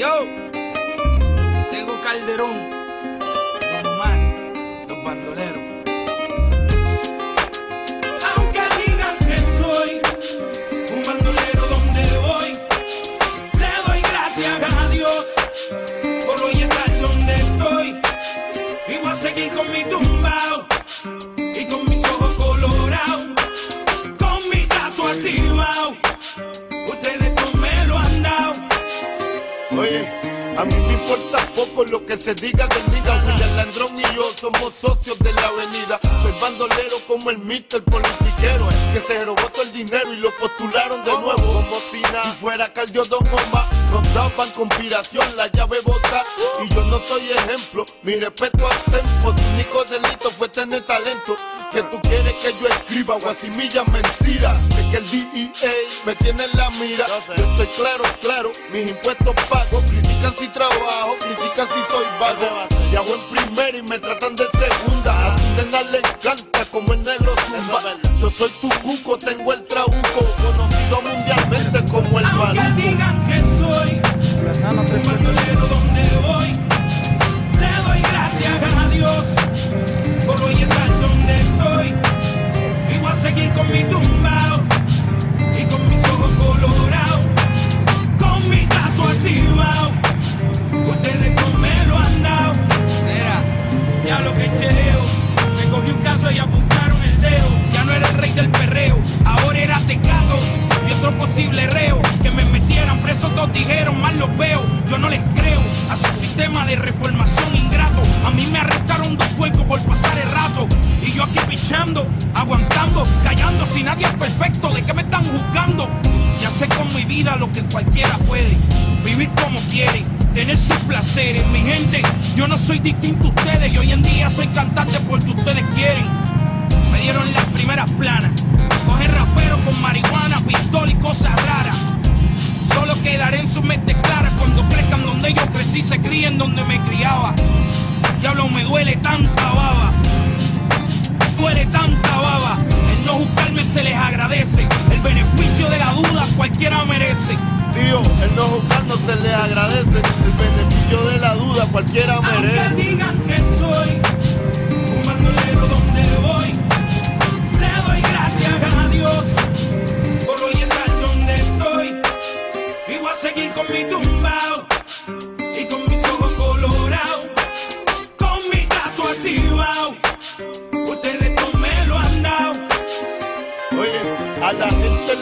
Yo, tengo Calderón, los Mar, los bandoleros. A mí me importa poco lo que se diga del nigga. William Landrón y yo somos socios de la avenida. Soy bandolero como el mister politiquero. Que se robó todo el dinero y lo postularon de nuevo. Como si nada, fuera Cardio Don Omar, nos daban conspiración, la llave bota. Y yo no soy ejemplo, mi respeto al tempo. Su único delito fue tener talento. Que tú quieres que yo escriba guasimilla mentira. Es que el DEA me tiene en la mira. Yo estoy claro, claro, mis impuestos pago. Critican si trabajo, critican si soy vago. Y hago en primera y me tratan de segunda. A tu nena le encanta como el negro zumba. Yo soy tu cuco, tengo el trabuco. Conocido mundialmente como el Aunque mal. digan que soy un Yo no les creo a su sistema de reformación ingrato. A mí me arrestaron dos cuerpos por pasar el rato. Y yo aquí pichando, aguantando, callando. Si nadie es perfecto, ¿de qué me están juzgando? Ya sé con mi vida lo que cualquiera puede. Vivir como quiere, tener sus placeres. Mi gente, yo no soy distinto a ustedes. Y hoy en día soy cantante porque ustedes quieren. Me dieron las primeras planas. Coger rapero con marihuana, pistola y cosas raras. Se críen donde me criaba. Diablo, me duele tanta baba. Duele tanta baba. El no juzgarme se les agradece. El beneficio de la duda cualquiera merece. Tío, el no juzgar no se le agradece. El beneficio de la duda cualquiera merece.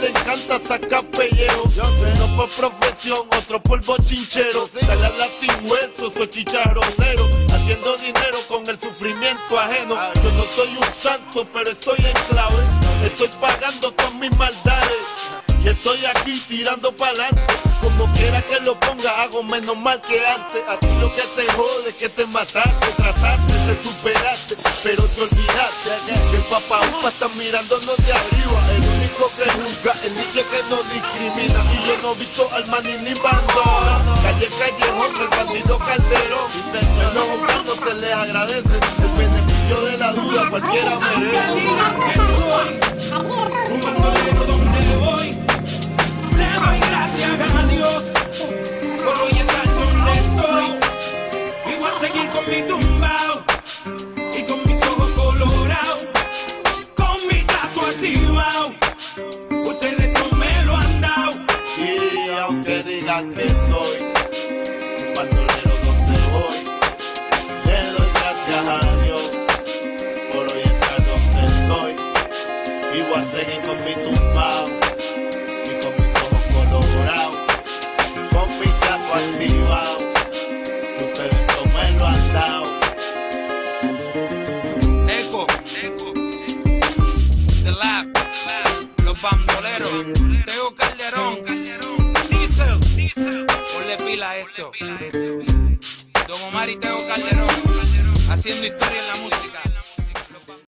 Le encanta sacar pellejo. Uno por profesión, otro por bochinchero. Dale a la sin soy chicharronero. Haciendo dinero con el sufrimiento ajeno. Yo no soy un santo, pero estoy en clave. Estoy pagando con mis maldades. Y estoy aquí tirando para adelante. Como quiera que lo ponga, hago menos mal que antes. A lo que te jode que te mataste, trataste de superarte, pero te olvidaste que papá upa está mirándonos de arriba. Único que no discrimina. Y yo no he visto al maní ni bandora. Calle callejón, el bandido calderón. El no juzgando se le agradece. El beneficio de la duda cualquiera merece. Mi tumbao y con mis ojos colorados, con mi gato activado. Ustedes no me lo han dado. Eco, Eco, The Lab, los bandoleros, Teo Calderón, Diesel, Diesel, ponle pila a esto. Don Omar y Teo Calderón, haciendo historia en la música.